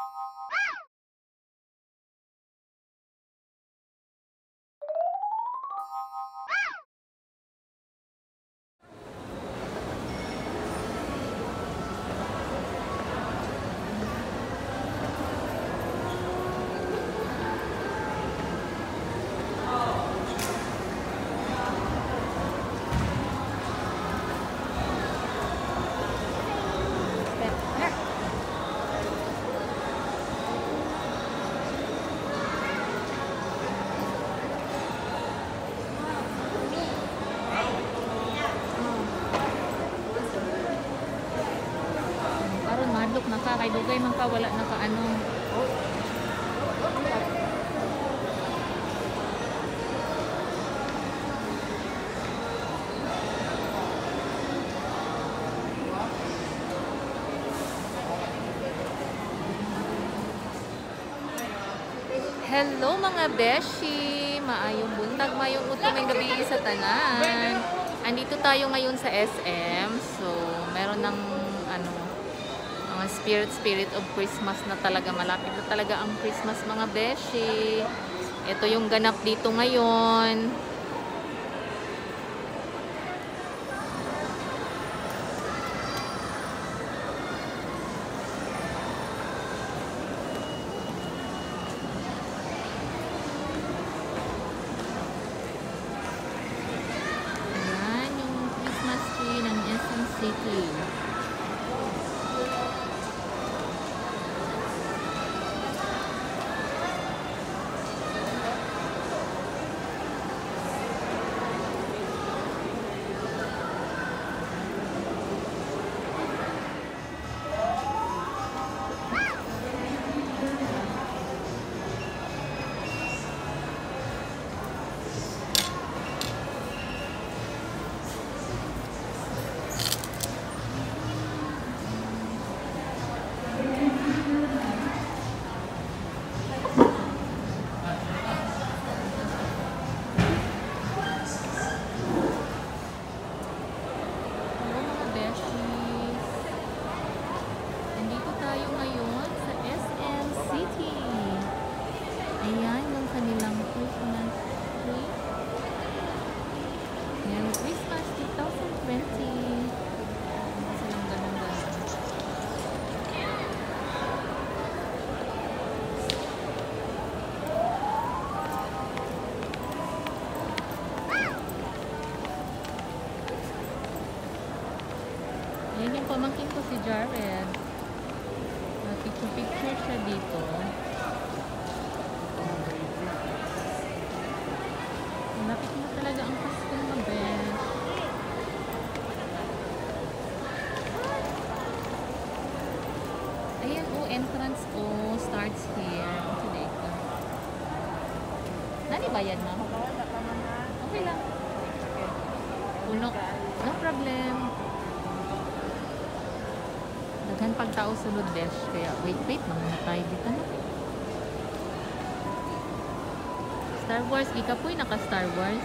Ah! Karon madlok na ka kay dugay man ka wala na ka ano. Hello mga beshi! Maayong buntag, mayong utong gabi sa tanan. Andito tayo ngayon sa SM. So, meron ng mga spirit spirit of Christmas na talaga. Malapit na talaga ang Christmas mga beshi. Ito yung ganap dito ngayon. Ayan, yung Christmas tree ng City. Si Jared. Picture-picture siya dito. Malapit na talaga ang Pasko mga besh. Ayan o, entrance o starts here. Today ka. Nani bayad ma'am? Okay lang. Puno. No problem. Daghan pag tao sunod besh. Kaya wait, wait. Mga tayo dito na. Star Wars. Ika po'y naka Star Wars.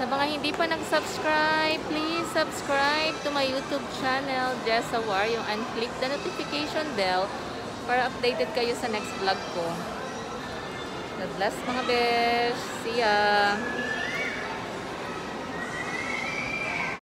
Sa mga hindi pa nag-subscribe, please subscribe to my YouTube channel, Jessa Wario, and click the notification bell para updated kayo sa next vlog ko. God bless mga besh. See ya!